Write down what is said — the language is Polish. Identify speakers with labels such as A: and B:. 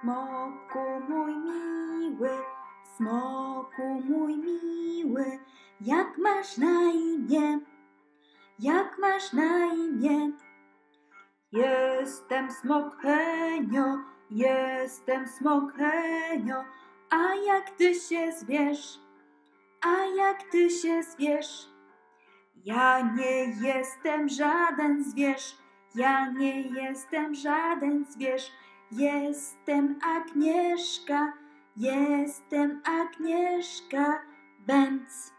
A: Smoku mój miły, smoku mój miły, jak masz na imię? Jak masz na imię? Jestem smok Henio, jestem smok Henio, a jak ty się zwiesz? A jak ty się zwiesz? Ja nie jestem żaden zwierz, ja nie jestem żaden zwierz, jestem Agnieszka, jestem Agnieszka Bęc.